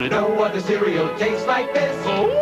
know what the cereal tastes like this. Oh.